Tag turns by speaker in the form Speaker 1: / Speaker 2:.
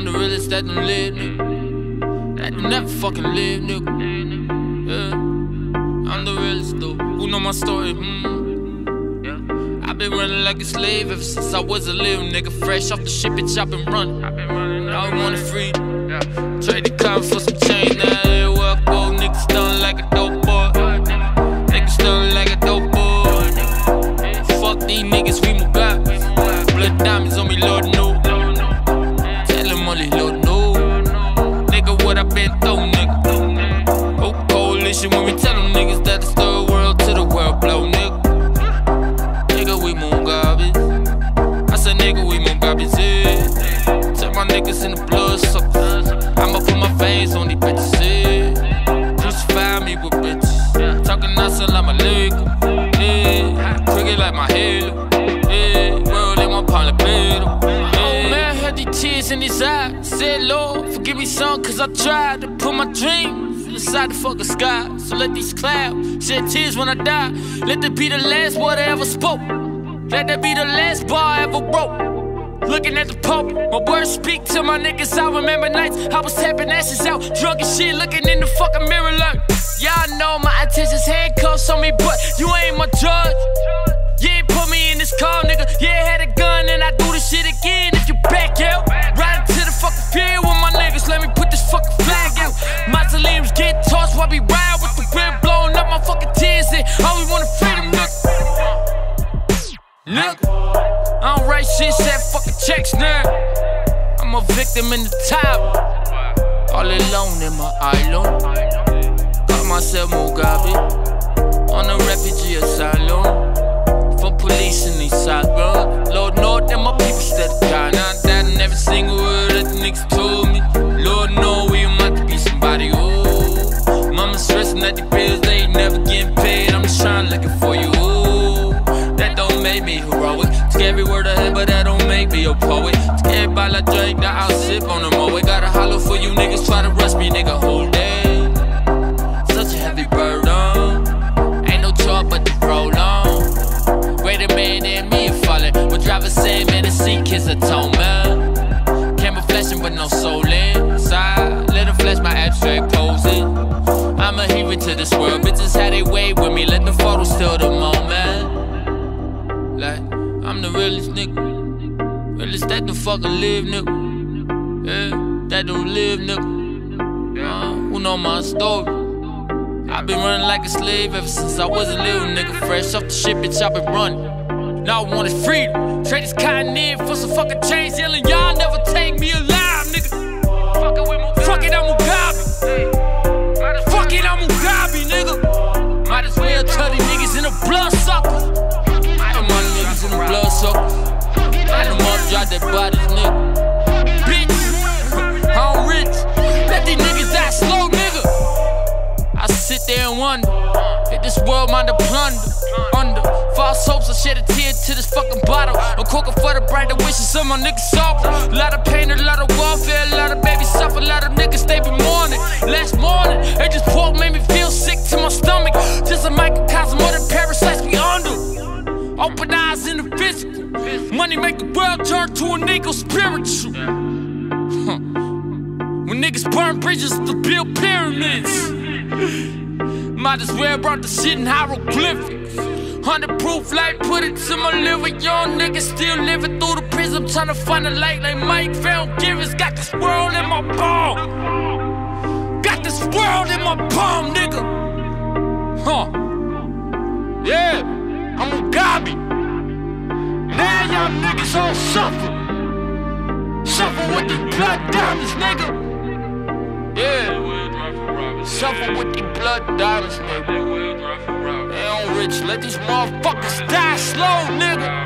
Speaker 1: I'm the realest that don't live, nigga. That don't never fucking live, nigga. Yeah. I'm the realest though. Who know my story? Hmm. Yeah. I've been running like a slave ever since I was a little nigga. Fresh off the ship, bitch, I've been running. I've been running. I want it free. Yeah. Trade the car for some change. Now everywhere I go, niggas done like a dope boy. Niggas done like a dope boy. Fuck these niggas, I been through, nigga. Oh, coalition when we tell them niggas that the world to the world blow, nigga. Nigga, we Mugabe. I said, nigga, we Mugabe, yeah. Tell my niggas in the blood suckers. I'ma put my face on these bitches, yeah. Crucify me with bitches. Talking assalamu alaikum, yeah. Cricket like my halo, yeah. World in my palm, better. Oh man, had these tears in his eyes. Said, Lord, me, cause I tried to put my dreams inside the fucking sky. So let these clouds shed tears when I die. Let that be the last word I ever spoke. Let that be the last bar I ever wrote. Looking at the Pope, my words speak to my niggas. I remember nights I was tapping ashes out, drunk and shit, looking in the fucking mirror like, Y'all know my attention's handcuffs on me, but you ain't my judge. You ain't put me in this car, nigga. Yeah, had a gun and I do this shit again Nigga, I don't write shit, set fucking checks, nigga. I'm a victim in the top. All alone in my island. Got myself Mugabe on a refugee asylum. For police in these cyber. Me heroic. Took every word I had, but that don't make me a poet. Took every bottle I drink, that I'll sip on the moe. Gotta holler for you niggas, try to rush me, nigga, hold day. Such a heavy burden. Ain't no choice but to roll on. Greater man than me falling. With driver saying, man, the seat kiss atonement. Camera flashing with no soul inside. Like, I'm the realest nigga. Realest that the fucking live, nigga. Yeah, that don't live, nigga. Uh, who know my story? I've been running like a slave ever since I was a little nigga. Fresh off the shit, bitch, I've been running. Now I want is freedom. Trade this cotton in for some fucking chains, yelling, y'all never take me alive, nigga. Fuck it, I'm Mugabe. There and wonder if this world mind to plunder. Under false hopes, I shed a tear to this fucking bottle. I'm cooking for the brighter wishes of my niggas soft. A lot of pain, a lot of warfare, a lot of babies suffer, a lot of niggas they be mourning. Last morning, they just pork made me feel sick to my stomach. Just a microcosm of the parasites we under. Open eyes in the physical. Money make the world turn to an eagle spiritual. When niggas burn bridges to build pyramids. Might as well brought the shit in hieroglyphics. Hundred proof light, put it to my liver. Young nigga still living through the prism, trying to find a light like Mike found Givens. Got this world in my palm. Got this world in my palm, nigga. Huh. Yeah, I'm Mugabe. Now y'all niggas all suffer. Suffer with these blood diamonds, nigga. Yeah. Suffer with the blood diamonds, nigga. They on rich, let these motherfuckers die slow, nigga.